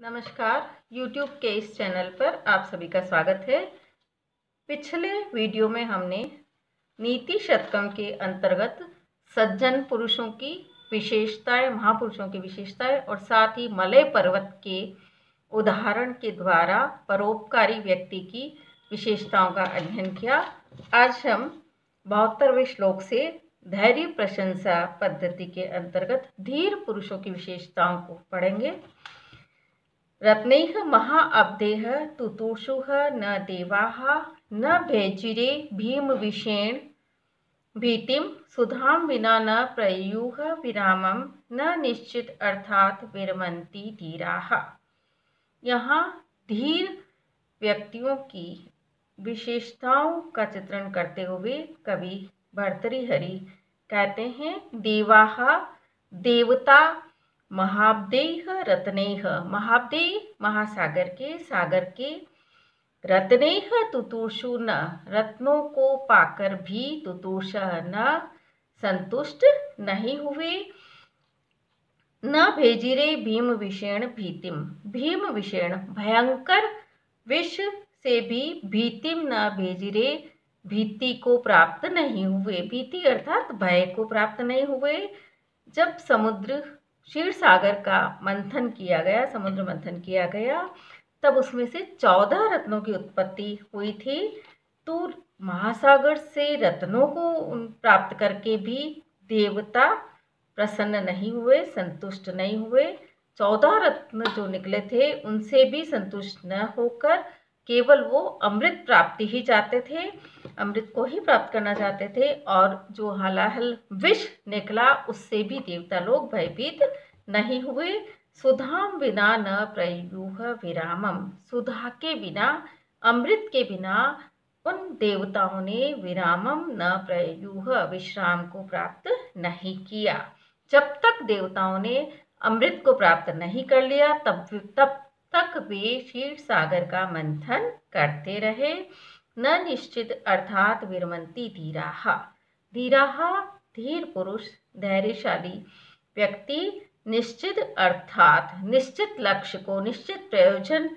नमस्कार, YouTube के इस चैनल पर आप सभी का स्वागत है। पिछले वीडियो में हमने नीति शतकम के अंतर्गत सज्जन पुरुषों की विशेषताएँ, महापुरुषों की विशेषताएँ और साथ ही मलय पर्वत के उदाहरण के द्वारा परोपकारी व्यक्ति की विशेषताओं का अध्ययन किया। आज हम बहत्तरवें श्लोक से धैर्य प्रशंसा पद्धति के अंतर्गत धीर पुरुषों की विशेषताओं को पढ़ेंगे। रत्नैः महा अब्देः तुतुषुः न देवाः, न भैजिरे भीमविषेण। भीतिं सुधां विना न प्रयुः विरामं, न निश्चित अर्थात विरमंती धीराः। यहाँ धीर व्यक्तियों की विशेषताओं का चित्रण करते हुए कवि भर्तृहरि कहते हैं, देवाः, देवता महाब्देह रत्नेह। महाब्देह महासागर के सागर के। रत्नेह तुतुषु न। रत्नों को पाकर भी तुतुष न। संतुष्ट नहीं हुए। न भेजिरे भीम विषेण भीतिम। भीम विषेण भयंकर विष से भी भीतिम न भेजिरे। भीति को प्राप्त नहीं हुए। भीति अर्थात भय को प्राप्त नहीं हुए। जब समुद्र क्षीर सागर का मंथन किया गया, समुद्र मंथन किया गया। तब उसमें से चौदह रत्नों की उत्पत्ति हुई थी। तो महासागर से रत्नों को प्राप्त करके भी देवता प्रसन्न नहीं हुए, संतुष्ट नहीं हुए। चौदह रत्न जो निकले थे, उनसे भी संतुष्ट न होकर केवल वो अमृत प्राप्ति ही चाहते थे। अमृत को ही प्राप्त करना चाहते थे और जो हलाहल विष निकला, उससे भी देवता लोग भयभीत नहीं हुए। सुधाम बिना न प्रयुह विरामम। सुधा के बिना, अमृत के बिना, उन देवताओं ने विरामम न प्रयुह विश्राम को प्राप्त नहीं किया। जब तक देवताओं ने अमृत को प्राप्त नहीं कर लिया, तब तब तक वे क्षीर सागर का मंथन करते रहे। न निश्चित अर्थात विरमंती धीराहा धीराहा धीर पुरुष, धैर्यशाली व्यक्ति, निश्चित अर्थात, निश्चित लक्ष्य को, निश्चित प्रयोजन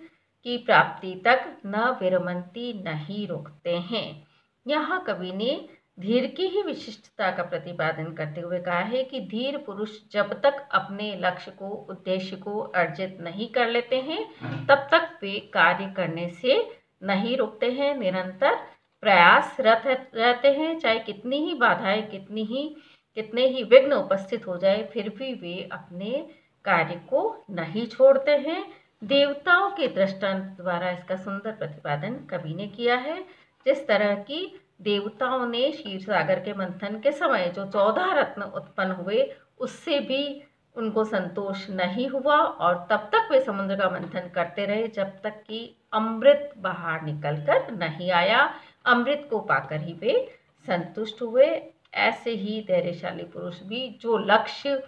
की प्राप्ति तक न विरमंती नहीं रुकते हैं। यहाँ कवि ने धीर की ही विशिष्टता का प्रतिपादन करते हुए कहा है कि धीर पुरुष जब तक अपने लक्ष्य को, उद्देश्य को अर्जित नहीं कर लेते हैं, तब तक वे कार्य करने से नहीं रुकते हैं, निरंतर प्रयासरत रहते हैं, चाहे कितनी ही बाधाएँ, कितनी ही, कितने ही विघ्न उपस्थित हो जाए, फिर भी वे अपने कार्य को नहीं छोड़ते हैं। देवताओं के दृष्टांत द्वारा इसका सुंदर प्रतिपादन कवि ने किया है। जिस तरह की देवताओं ने क्षीर सागर के मंथन के समय जो चौदह रत्न उत्पन्न हुए, उससे भी उनको संतोष नहीं हुआ और तब तक वे समुद्र का मंथन करते रहे, जब तक कि अमृत बाहर निकल कर नहीं आया। अमृत को पाकर ही वे संतुष्ट हुए। ऐसे ही धैर्यशाली पुरुष भी जो लक्ष्य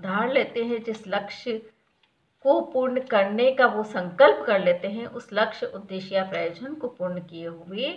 धार लेते हैं, जिस लक्ष्य को पूर्ण करने का वो संकल्प कर लेते हैं, उस लक्ष्य, उद्देश्य या प्रयोजन को पूर्ण किए हुए,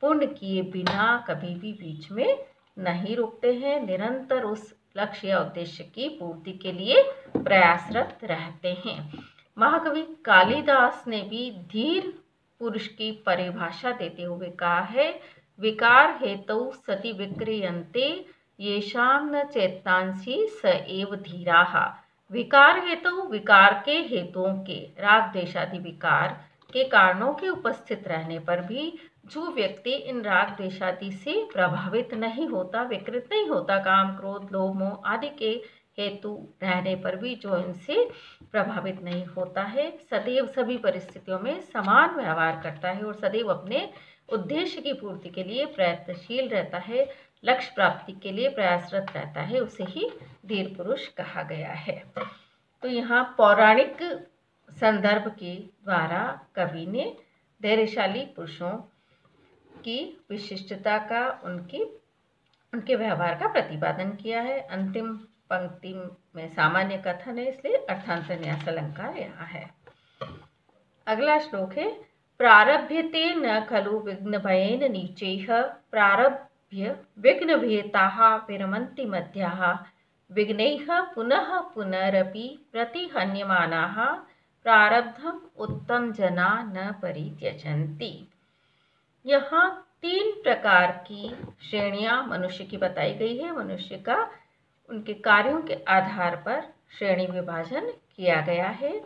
पूर्ण किए बिना कभी भी बीच में नहीं रुकते हैं। निरंतर उस लक्ष्य या उद्देश्य की पूर्ति के लिए प्रयासरत रहते हैं। महाकवि कालिदास ने भी धीर पुरुष की परिभाषा देते हुए कहा है, विकार हेतु सति विक्रियन्ते, येषां न चेतांसी स एव धीरा। विकार हेतु विकार के हेतुओं के, राग देशादि विकार के कारणों के उपस्थित रहने पर भी जो व्यक्ति इन राग देशादि से प्रभावित नहीं होता, विकृत नहीं होता, काम, क्रोध, लोभ, मोह आदि के हेतु रहने पर भी जो इनसे प्रभावित नहीं होता है, सदैव सभी परिस्थितियों में समान व्यवहार करता है और सदैव अपने उद्देश्य की पूर्ति के लिए प्रयत्नशील रहता है, लक्ष्य प्राप्ति के लिए प्रयासरत रहता है, उसे ही धीर पुरुष कहा गया है। तो यहाँ पौराणिक संदर्भ के द्वारा कवि ने धैर्यशाली पुरुषों की विशिष्टता का, उनकी, उनके व्यवहार का प्रतिपादन किया है। अंतिम पंक्ति में सामान्य कथन है, इसलिए अर्थांतर न्यास अलंकार यहाँ है। अगला श्लोक है, प्रारभ्यते न खलु विघ्नभयेन नीचैः, प्रारभ्य विघ्नभेताः विरमन्ति मध्या, विघ्नैः पुनः पुनरपि प्रतिहन्यमानाः, प्रारब्धम उत्तम जना न परित्यजंती यहाँ तीन प्रकार की श्रेणियाँ मनुष्य की बताई गई है। मनुष्य का, उनके कार्यों के आधार पर श्रेणी विभाजन किया गया है।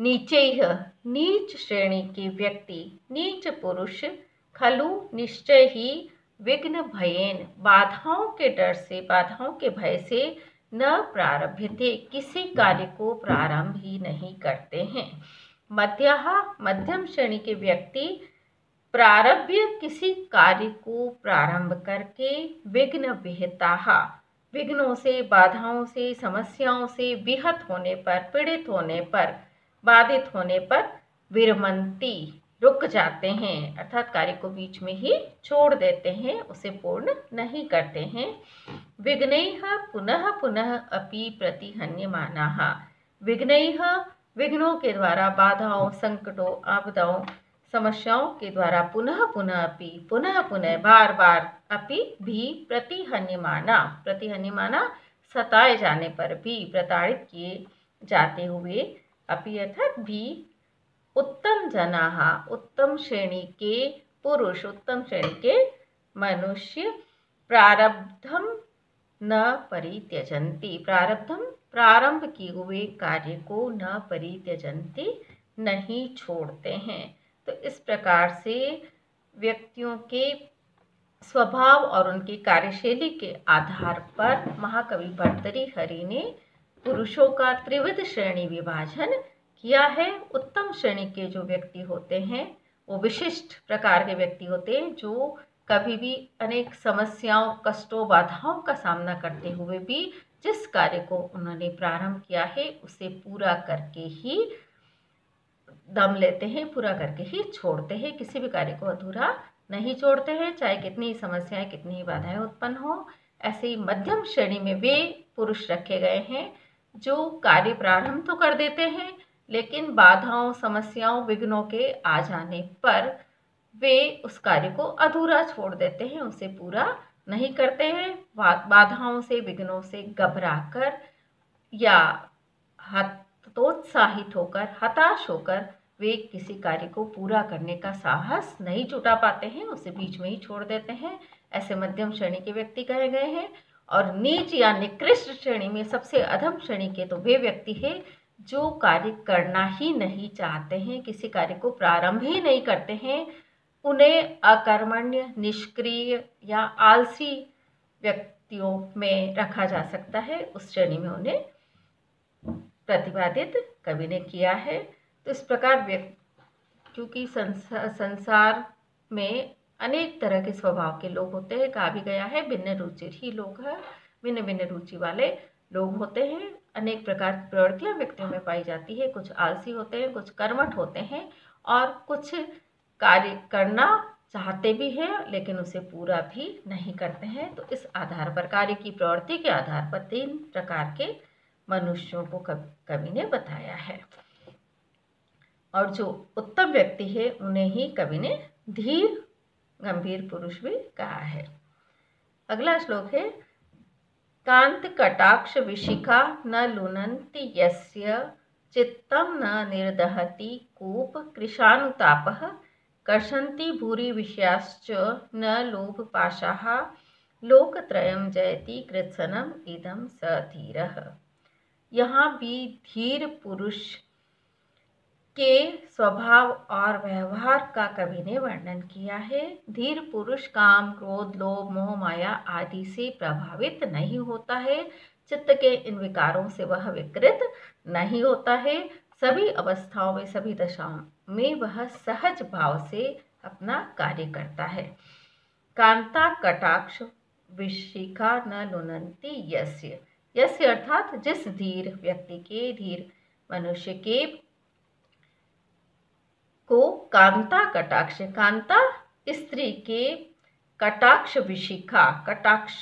नीचे यह नीच श्रेणी के व्यक्ति, नीच पुरुष, खलु, निश्चय ही, विघ्न भयेन, बाधाओं के डर से, बाधाओं के भय से न प्रारंभ थे। किसी कार्य को प्रारंभ ही नहीं करते हैं। मध्य मध्यम श्रेणी के व्यक्ति प्रारंभ किसी कार्य को प्रारंभ करके विघ्न विहता विघ्नों से, बाधाओं से, समस्याओं से विहत होने पर, पीड़ित होने पर, बाधित होने पर विरमंती रुक जाते हैं। अर्थात कार्य को बीच में ही छोड़ देते हैं, उसे पूर्ण नहीं करते हैं। विघ्न पुनः पुनः अपि प्रतिहन्य माना विघ्न विघ्नों के द्वारा बाधाओं, संकटों, आपदाओं समस्याओं के द्वारा पुनः पुनः अपि, पुनः पुनः बार बार अपि भी प्रतिहन्यमाना प्रतिहन्यमाना सताए जाने पर भी, प्रताड़ित किए जाते हुए अपि अर्थात भी उत्तम जना, उत्तम श्रेणी के पुरुष, उत्तम श्रेणी के मनुष्य प्रारब्धम न परित्यजंती प्रारब्धम, प्रारंभ किए हुए कार्य को न परित्यजंती नहीं छोड़ते हैं। तो इस प्रकार से व्यक्तियों के स्वभाव और उनकी कार्यशैली के आधार पर महाकवि भर्तरी हरि ने पुरुषों का त्रिविध श्रेणी विभाजन किया है। उत्तम श्रेणी के जो व्यक्ति होते हैं, वो विशिष्ट प्रकार के व्यक्ति होते हैं, जो कभी भी अनेक समस्याओं, कष्टों, बाधाओं का सामना करते हुए भी जिस कार्य को उन्होंने प्रारंभ किया है, उसे पूरा करके ही दम लेते हैं, पूरा करके ही छोड़ते हैं, किसी भी कार्य को अधूरा नहीं छोड़ते हैं, चाहे कितनी समस्याएँ, कितनी ही बाधाएँ उत्पन्न हो, ऐसे ही मध्यम श्रेणी में वे पुरुष रखे गए हैं, जो कार्य प्रारंभ तो कर देते हैं, लेकिन बाधाओं, समस्याओं, विघ्नों के आ जाने पर वे उस कार्य को अधूरा छोड़ देते हैं, उसे पूरा नहीं करते हैं बाधाओं से, विघ्नों से घबरा कर या हतोत्साहित होकर, हताश होकर वे किसी कार्य को पूरा करने का साहस नहीं जुटा पाते हैं, उसे बीच में ही छोड़ देते हैं। ऐसे मध्यम श्रेणी के व्यक्ति कहे गए हैं और नीच या निकृष्ट श्रेणी में सबसे अधम श्रेणी के तो वे व्यक्ति है जो कार्य करना ही नहीं चाहते हैं, किसी कार्य को प्रारंभ ही नहीं करते हैं। उन्हें अकर्मण्य, निष्क्रिय या आलसी व्यक्तियों में रखा जा सकता है। उस श्रेणी में उन्हें प्रतिपादित कवि ने किया है। तो इस प्रकार व्यक्ति क्योंकि संसा, संसार में अनेक तरह के स्वभाव के लोग होते हैं। कहा भी गया है भिन्न रुचि ही लोग हैं भिन्न भिन्न रुचि वाले लोग होते हैं। अनेक प्रकार की प्रवृत्तियाँ व्यक्तियों में पाई जाती है। कुछ आलसी होते हैं कुछ कर्मठ होते हैं और कुछ कार्य करना चाहते भी हैं लेकिन उसे पूरा भी नहीं करते हैं। तो इस आधार पर कार्य की प्रवृत्ति के आधार पर तीन प्रकार के मनुष्यों को कवि ने बताया है। और जो उत्तम व्यक्ति है, उन्हें ही कवि ने धीर, गंभीर पुरुष भी कहा है। अगला श्लोक है, कांत कटाक्ष विशिखा न लुनन्ति यस्य, चित्तं न निर्दहति कूप कृशानुतापः, कर्षन्ति भूरि विषयाश्च न लोभपाशाः लोकत्रयं जयति कृत्सनम इदम सधीरः यहाँ भी धीर पुरुष के स्वभाव और व्यवहार का कवि ने वर्णन किया है। धीर पुरुष, काम, क्रोध, लोभ, मोह, माया आदि से प्रभावित नहीं होता है। चित्त के इन विकारों से वह विकृत नहीं होता है। सभी अवस्थाओं में, सभी दशाओं में वह सहज भाव से अपना कार्य करता है। कांता, कटाक्ष, विशिखा, न लुनंती, यस्य। यस्य अर्थात जिस धीर व्यक्ति के, धीर मनुष्य के को कांता कटाक्ष, कांता स्त्री के कटाक्ष विशिखा, कटाक्ष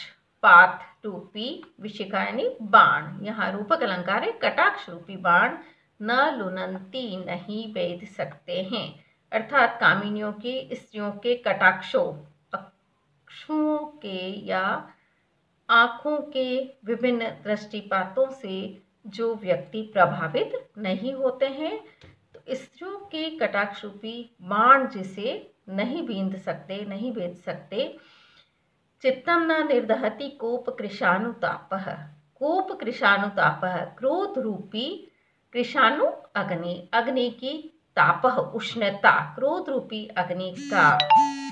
पात रूपी विशिखा यानी बाण। यहाँ रूपक अलंकार है, कटाक्ष रूपी बाण न लुनंती नहीं वेद सकते हैं। अर्थात कामिनियों के, स्त्रियों के कटाक्षों, अक्षुओं के या आँखों के विभिन्न दृष्टिपातों से जो व्यक्ति प्रभावित नहीं होते हैं स्त्रियों के कटाक्ष रूपी बाण जिसे नहीं बींद सकते, नहीं भेद सकते, चित्तम न निर्दहति कोप कृषानुताप। कोप कृषानुताप, क्रोध रूपी कृषाणु अग्नि। अग्नि की ताप उष्णता। क्रोध रूपी अग्नि का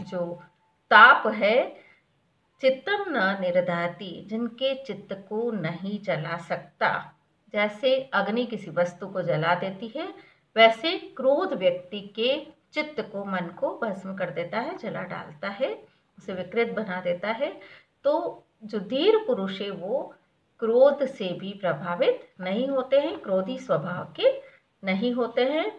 जो ताप है, चित्तम न निर्धाती जिनके चित्त को नहीं जला सकता। जैसे अग्नि किसी वस्तु को जला देती है वैसे क्रोध व्यक्ति के चित्त को, मन को भस्म कर देता है, जला डालता है, उसे विकृत बना देता है। तो जो धीर पुरुष है, वो क्रोध से भी प्रभावित नहीं होते हैं, क्रोधी स्वभाव के नहीं होते हैं।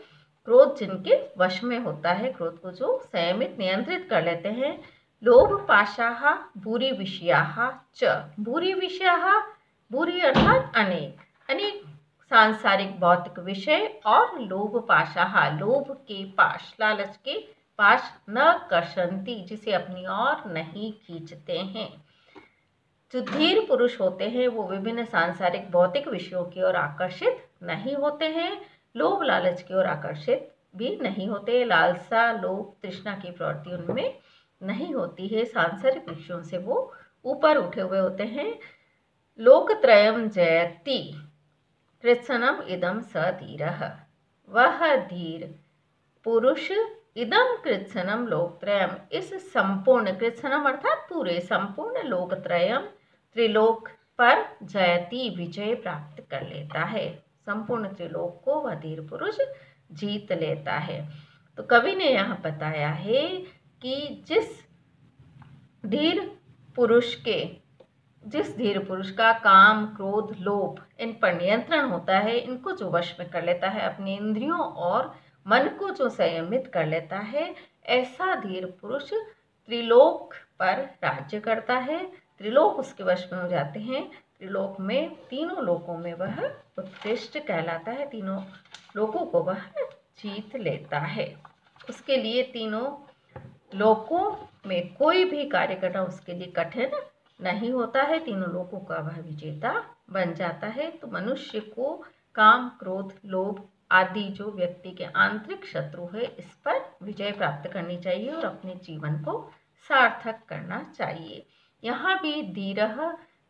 क्रोध जिनके वश में होता है, क्रोध को जो संयमित, नियंत्रित कर लेते हैं। लोभ पाशाह, बुरी विषया च। बुरी विषया बुरी अर्थात अनेक। अनेक सांसारिक भौतिक विषय और लोभ पाशाह लोभ के पाश लालच के पाश न कर्षंती जिसे अपनी ओर नहीं खींचते हैं। जो धीर पुरुष होते हैं, वो विभिन्न सांसारिक भौतिक विषयों की ओर आकर्षित नहीं होते हैं। लोभ, लालच की ओर आकर्षित भी नहीं होते लालसा, लोभ, तृष्णा की प्रवृत्ति उनमें नहीं होती है। सांसारिक विषयों से वो ऊपर उठे हुए होते हैं। लोकत्रयम जयति। कृत्सनम इदम स धीर। वह धीर। पुरुष इदम कृत्सनम लोकत्रयम। इस संपूर्ण कृत्सनम अर्थात पूरे संपूर्ण लोकत्रयम त्रिलोक पर जयति विजय प्राप्त कर लेता है। संपूर्ण त्रिलोक को वह धीर पुरुष जीत लेता है। तो कवि ने यहाँ बताया है कि जिस धीर पुरुष के जिस धीर पुरुष का काम, क्रोध, लोभ इन पर नियंत्रण होता है, इनको जो वश में कर लेता है, अपनी इंद्रियों और मन को जो संयमित कर लेता है, ऐसा धीर पुरुष त्रिलोक पर राज्य करता है। त्रिलोक उसके वश में हो जाते हैं। त्रिलोक में तीनों लोकों में वह उत्कृष्ट कहलाता है। तीनों लोकों को वह जीत लेता है। उसके लिए तीनों लोकों में कोई भी कार्य करना उसके लिए कठिन नहीं होता है, तीनों लोगों का वह विजेता बन जाता है। तो मनुष्य को काम, क्रोध, लोभ आदि जो व्यक्ति के आंतरिक शत्रु है, इस पर विजय प्राप्त करनी चाहिए और अपने जीवन को सार्थक करना चाहिए। यहाँ भी धीर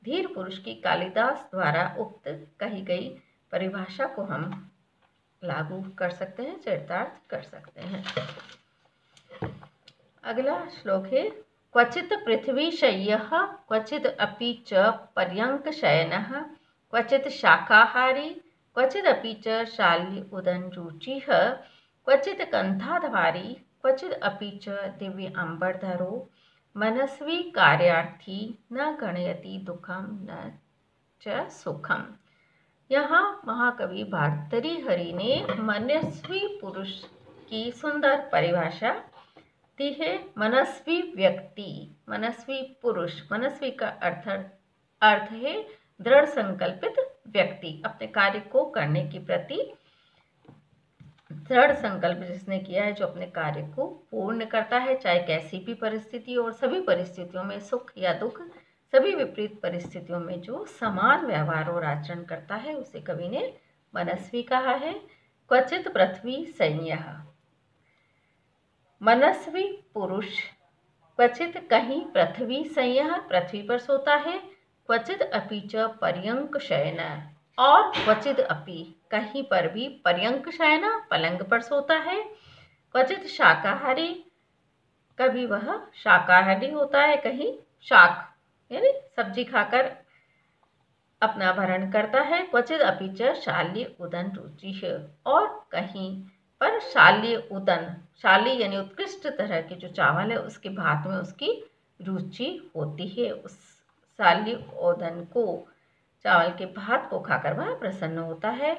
धीर पुरुष की कालिदास द्वारा उक्त कही गई परिभाषा को हम लागू कर सकते हैं, चरितार्थ कर सकते हैं। अगला श्लोक है क्वचित पृथ्वी शय्य क्वचित अपि च पर्यंक शयन शाकाहारी, क्वचित अपि च शाल्य उदन रुचि क्वचित कंथाधारी क्वचित अपि च मनस्वी कार्यार्थी न गणयति दुखम न च सुखम। यहाँ महाकवि भारतरी हरि ने मनस्वी पुरुष की सुंदर परिभाषा ती है, मनस्वी व्यक्ति, मनस्वी पुरुष, मनस्वी का अर्थ अर्थ है दृढ़ संकल्पित व्यक्ति, अपने कार्य को करने के प्रति दृढ़ संकल्प जिसने किया है, जो अपने कार्य को पूर्ण करता है, चाहे कैसी भी परिस्थिति और सभी परिस्थितियों में सुख या दुख, सभी विपरीत परिस्थितियों में जो समान व्यवहार और आचरण करता है, उसे कवि ने मनस्वी कहा है। क्वचित पृथ्वी संयह मनस्वी पुरुष। क्वचित कहीं पृथ्वी संयह पृथ्वी पर सोता है, क्वचित अपी च पर्यंक शयन और क्वचित अपी कहीं पर भी पर्यंक शयन पलंग पर सोता है। क्वचित शाकाहारी, कभी वह शाकाहारी होता है, कहीं शाक, यानी सब्ज़ी खाकर अपना भरण करता है। क्वचित अपी च शाल्य उदन रुचि। और कहीं पर शाल्य उदन, शाली यानी उत्कृष्ट तरह के जो चावल है, उसके भात में उसकी रुचि होती है। उस शाल्य उदन को, चावल के भात को खाकर वह प्रसन्न होता है।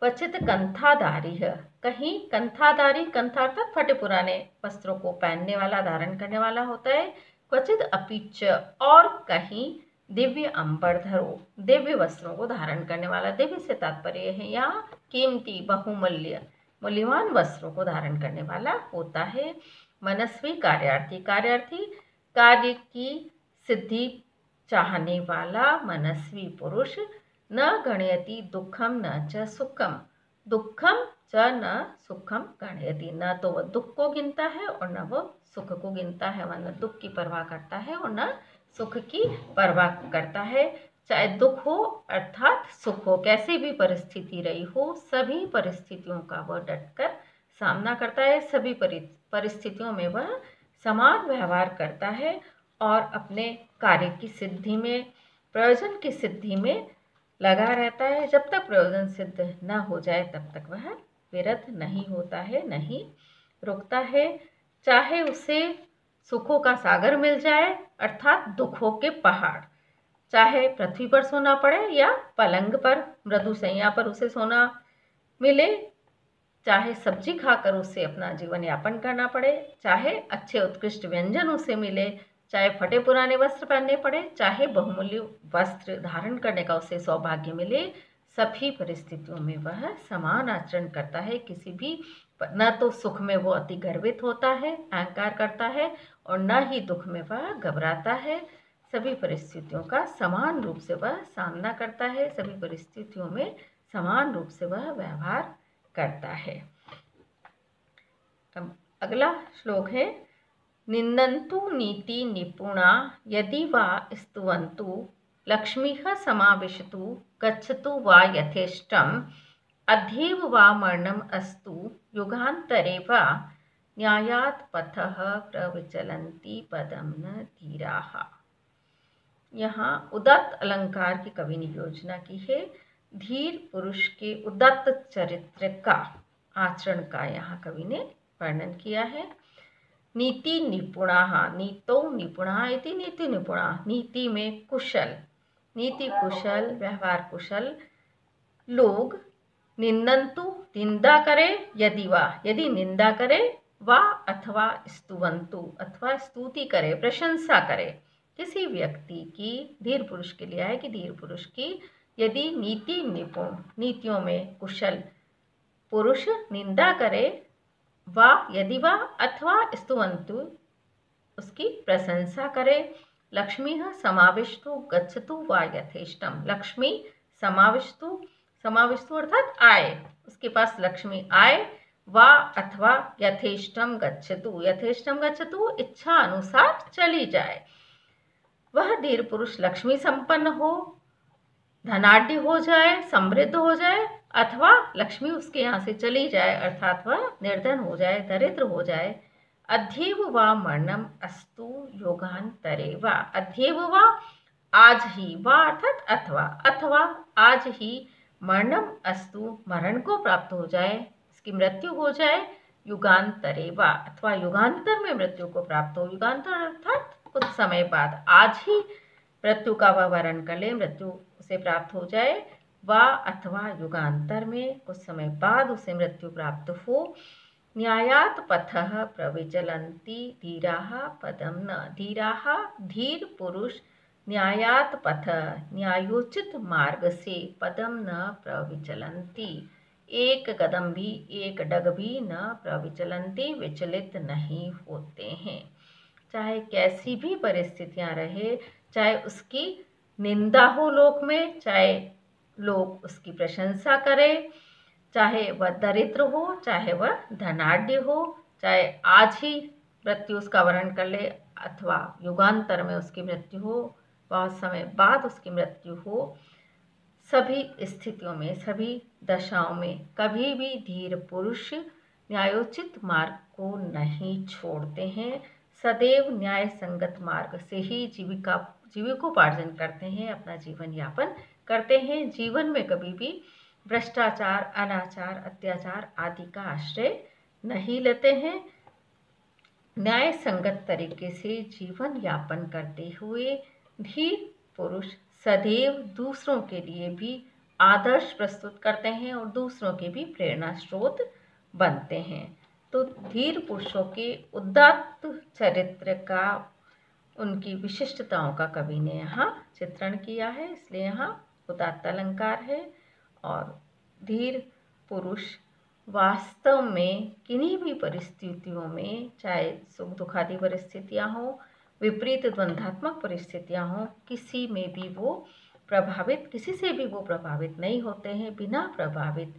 क्वचित कंथाधारी है। कहीं कंथाधारी कंथा अर्थात फटे पुराने वस्त्रों को पहनने वाला, धारण करने वाला होता है। क्वचित अपीच और कहीं दिव्य अंबर धरो, दिव्य वस्त्रों को धारण करने वाला, दिव्य से तात्पर्य है। या कीमती बहुमूल्य मूल्यवान वस्त्रों को धारण करने वाला होता है। मनस्वी कार्यार्थी कार्यार्थी कार्य की सिद्धि चाहने वाला मनस्वी पुरुष, न गणयति दुखम, न च सुखम। दुखम च, न सुखम गणयति। न तो वह दुख को गिनता है और न वो सुख को गिनता है वह न दुख की परवाह करता है और न सुख की परवाह करता है। चाहे दुख हो, अर्थात सुख हो, कैसी भी परिस्थिति रही हो, सभी परिस्थितियों का वह डटकर सामना करता है। सभी परिस्थितियों में वह समान व्यवहार करता है और अपने कार्य की सिद्धि में, प्रयोजन की सिद्धि में लगा रहता है। जब तक प्रयोजन सिद्ध न हो जाए, तब तक वह विरत नहीं होता है, नहीं रुकता है। चाहे उसे सुखों का सागर मिल जाए, अर्थात दुखों के पहाड़। चाहे पृथ्वी पर सोना पड़े या पलंग पर, मृदु सैया पर उसे सोना मिले, चाहे सब्ज़ी खाकर उसे अपना जीवन यापन करना पड़े, चाहे अच्छे उत्कृष्ट व्यंजन उसे मिले, चाहे फटे पुराने वस्त्र पहनने पड़े, चाहे बहुमूल्य वस्त्र धारण करने का उसे सौभाग्य मिले, सभी परिस्थितियों में वह समान आचरण करता है। किसी भी न तो सुख में वो अति गर्वित होता है, अहंकार करता है और न ही दुख में वह घबराता है। सभी परिस्थितियों का समान रूप से वह सामना करता है, सभी परिस्थितियों में समान रूप से वह व्यवहार करता है। अब अगला श्लोक है, निंदन्तु नीति निपुणा यदि वा स्तुवन्तु, लक्ष्मी समाविशतु, गच्छतु वा यथेष्टम अध्येव वा मरणम अस्तु, युगान्तरे वा न्यायात पथ प्रविचलन्ति पदम न धीराः। यहाँ उदत्त अलंकार की कवि ने योजना की है, धीर पुरुष के उदत्त चरित्र का आचरण का यहाँ कवि ने वर्णन किया है। नीति निपुणा नीतो निपुणा इति नीति निपुणा, नीति में कुशल, नीति कुशल, व्यवहार कुशल, लोग निंदंतु निंदा करे यदि वा, यदि निंदा करे वा अथवा स्तुवंतु अथवा स्तुति करे, प्रशंसा करे। किसी व्यक्ति की धीर पुरुष के लिए है कि धीर पुरुष की यदि नीति निपुण नीतियों में कुशल पुरुष निंदा करे, वा यदि वा अथवा स्तुवंतु, उसकी प्रशंसा करे। लक्ष्मी समाविष्टु, गच्छतु वा यथेष्टम लक्ष्मी समाविष्टु समाविष्टु अर्थात आए। उसके पास लक्ष्मी आए, वा अथवा यथेष्टम गच्छतु। यथेष्टम गच्छतु इच्छा अनुसार चली जाए। वह धीर पुरुष लक्ष्मी संपन्न हो, धनाढ़ हो जाए, समृद्ध हो जाए, अथवा लक्ष्मी उसके यहाँ से चली जाए, अर्थात वह निर्धन हो जाए, दरिद्र हो जाए, अध्येव व मरणम अस्तु योगांतरे व अध्येव व आज ही व, अर्थात अथवा अथवा आज ही मरणम अस्तु मरण को प्राप्त हो जाए इसकी मृत्यु हो जाए युगांतरे व अथवा युगांतर में मृत्यु को प्राप्त हो, युगांतर अर्थात कुछ समय बाद आज ही मृत्यु का वह वर्ण कर ले, मृत्यु उसे प्राप्त हो जाए, व अथवा युगांतर में कुछ समय बाद उसे मृत्यु प्राप्त हो। न्यायात पथ प्रविचलती धीरा पदम न, धीरा धीर पुरुष, न्यायात पथ न्यायोचित मार्ग से पदम न प्रविचलती एक कदम भी, एक डग भी न प्रविचलती विचलित नहीं होते हैं। चाहे कैसी भी परिस्थितियाँ रहे, चाहे उसकी निंदा हो लोक में, चाहे लोग उसकी प्रशंसा करें, चाहे वह दरिद्र हो, चाहे वह धनाढ़ हो, चाहे आज ही मृत्यु उसका वर्ण कर ले अथवा युगांतर में उसकी मृत्यु हो, बहुत समय बाद उसकी मृत्यु हो, सभी स्थितियों में, सभी दशाओं में कभी भी धीर पुरुष न्यायोचित मार्ग को नहीं छोड़ते हैं। सदैव न्याय संगत मार्ग से ही जीविका, जीविकोपार्जन करते हैं, अपना जीवन यापन करते हैं। जीवन में कभी भी भ्रष्टाचार, अनाचार, अत्याचार आदि का आश्रय नहीं लेते हैं। न्याय संगत तरीके से जीवन यापन करते हुए धीर पुरुष सदैव दूसरों के लिए भी आदर्श प्रस्तुत करते हैं और दूसरों के भी प्रेरणा स्रोत बनते हैं। तो धीर पुरुषों के उदात्त चरित्र का, उनकी विशिष्टताओं का कवि ने यहाँ चित्रण किया है। इसलिए यहाँ उदात्त अलंकार है और धीर पुरुष वास्तव में किन्हीं भी परिस्थितियों में, चाहे सुख दुखादी परिस्थितियाँ हों, विपरीत द्वंद्वात्मक परिस्थितियाँ हों, किसी में भी वो प्रभावित, किसी से भी वो प्रभावित नहीं होते हैं। बिना प्रभावित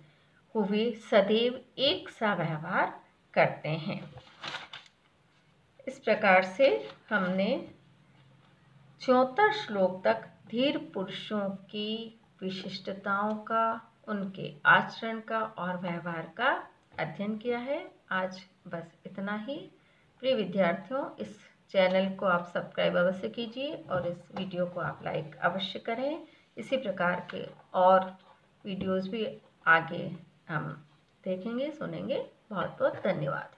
हुए सदैव एक सा व्यवहार करते हैं। इस प्रकार से हमने चौहत्तर श्लोक तक धीर पुरुषों की विशिष्टताओं का, उनके आचरण का और व्यवहार का अध्ययन किया है। आज बस इतना ही। प्रिय विद्यार्थियों, इस चैनल को आप सब्सक्राइब अवश्य कीजिए और इस वीडियो को आप लाइक अवश्य करें। इसी प्रकार के और वीडियोस भी आगे हम देखेंगे, सुनेंगे। बहुत बहुत धन्यवाद।